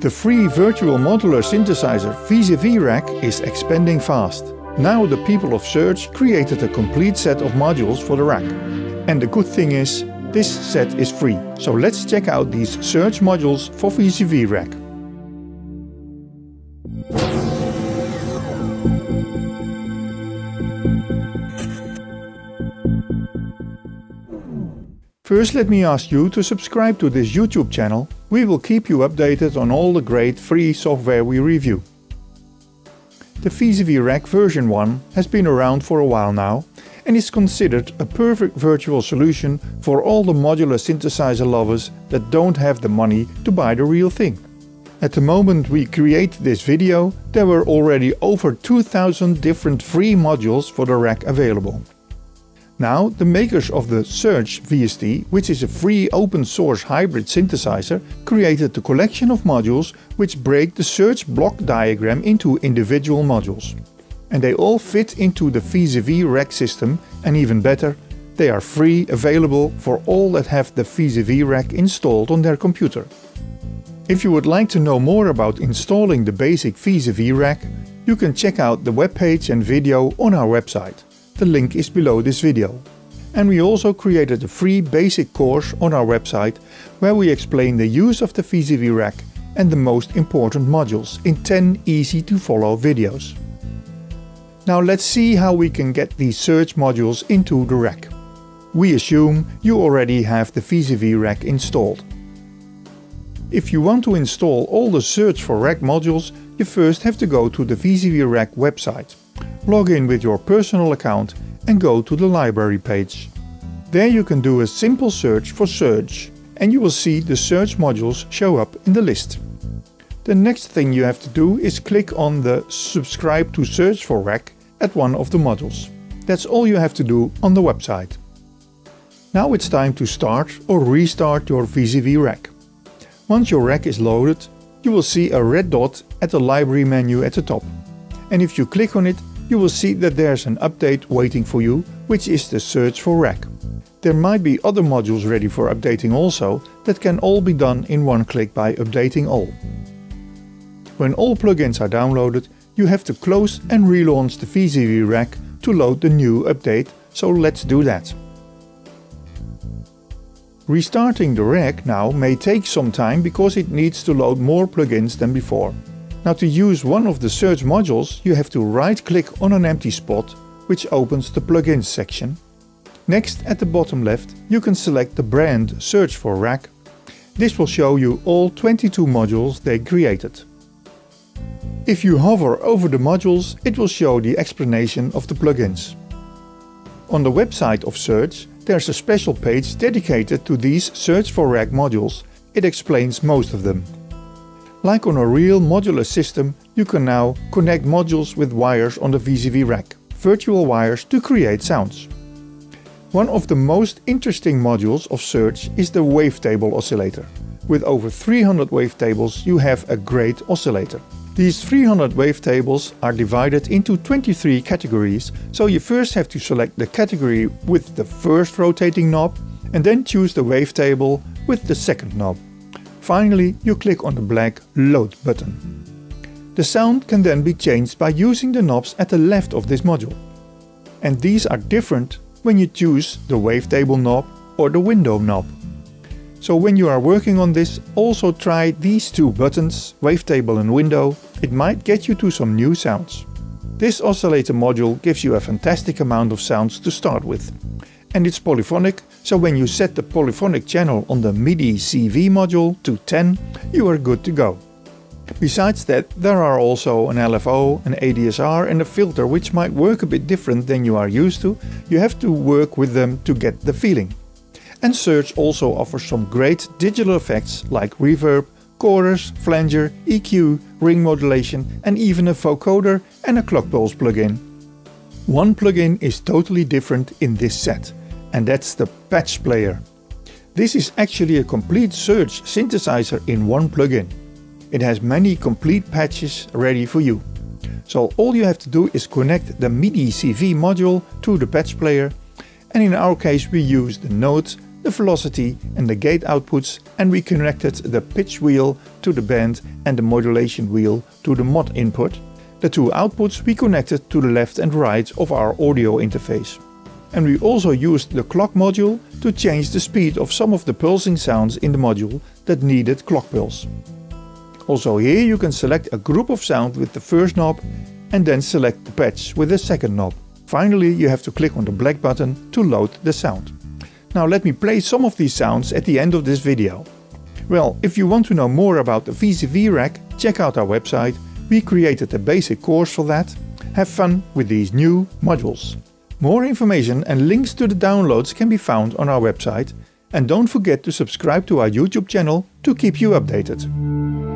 The free virtual modular synthesizer VCV Rack is expanding fast. Now the people of Surge created a complete set of modules for the rack. And the good thing is, this set is free. So let's check out these Surge modules for VCV Rack. First let me ask you to subscribe to this YouTube channel. We will keep you updated on all the great free software we review. The VCV Rack version 1 has been around for a while now and is considered a perfect virtual solution for all the modular synthesizer lovers that don't have the money to buy the real thing. At the moment we create this video, there were already over 2000 different free modules for the rack available. Now, the makers of the Surge VST, which is a free open source hybrid synthesizer, created a collection of modules which break the Surge block diagram into individual modules. And they all fit into the VCV rack system and even better, they are free available for all that have the VCV rack installed on their computer. If you would like to know more about installing the basic VCV rack, you can check out the webpage and video on our website. The link is below this video. And we also created a free basic course on our website where we explain the use of the VCV rack and the most important modules in 10 easy to follow videos. Now let's see how we can get these Surge modules into the rack. We assume you already have the VCV rack installed. If you want to install all the Surge for Rack modules, you first have to go to the VCV Rack website log in with your personal account and go to the library page. There you can do a simple search for Surge and you will see the Surge modules show up in the list. The next thing you have to do is click on the subscribe to Surge for Rack at one of the modules. That's all you have to do on the website. Now it's time to start or restart your VCV rack. Once your rack is loaded, you will see a red dot at the library menu at the top. And if you click on it, you will see that there's an update waiting for you, which is the Surge for Rack. There might be other modules ready for updating also, that can all be done in one click by updating all. When all plugins are downloaded, you have to close and relaunch the VCV Rack to load the new update, so let's do that. Restarting the rack now may take some time because it needs to load more plugins than before. Now to use one of the Surge modules you have to right click on an empty spot which opens the plugins section. Next at the bottom left you can select the brand Surge for Rack. This will show you all 22 modules they created. If you hover over the modules it will show the explanation of the plugins. On the website of Surge, there's a special page dedicated to these Surge for Rack modules. It explains most of them. Like on a real modular system, you can now connect modules with wires on the VCV rack, virtual wires to create sounds. One of the most interesting modules of Surge is the wavetable oscillator. With over 300 wavetables you have a great oscillator. These 300 wavetables are divided into 23 categories, so you first have to select the category with the first rotating knob and then choose the wavetable with the second knob. Finally, you click on the black Load button. The sound can then be changed by using the knobs at the left of this module. And these are different when you choose the wavetable knob or the window knob. So when you are working on this, also try these two buttons, wavetable and window, it might get you to some new sounds. This oscillator module gives you a fantastic amount of sounds to start with and it's polyphonic, so when you set the polyphonic channel on the MIDI CV module to 10, you are good to go. Besides that, there are also an LFO, an ADSR and a filter which might work a bit different than you are used to. You have to work with them to get the feeling. And Surge also offers some great digital effects like reverb, chorus, flanger, EQ, ring modulation and even a vocoder and a clock pulse plugin. One plugin is totally different in this set and that's the patch player. This is actually a complete Surge synthesizer in one plugin. It has many complete patches ready for you. So all you have to do is connect the MIDI CV module to the patch player and in our case we use the notes, the velocity and the gate outputs and we connected the pitch wheel to the bend and the modulation wheel to the mod input. The two outputs we connected to the left and right of our audio interface. And we also used the clock module to change the speed of some of the pulsing sounds in the module that needed clock pulse. Also here you can select a group of sound with the first knob and then select the patch with the second knob. Finally you have to click on the black button to load the sound. Now let me play some of these sounds at the end of this video. Well, if you want to know more about the VCV rack, check out our website. We created a basic course for that. Have fun with these new modules. More information and links to the downloads can be found on our website. And don't forget to subscribe to our YouTube channel to keep you updated.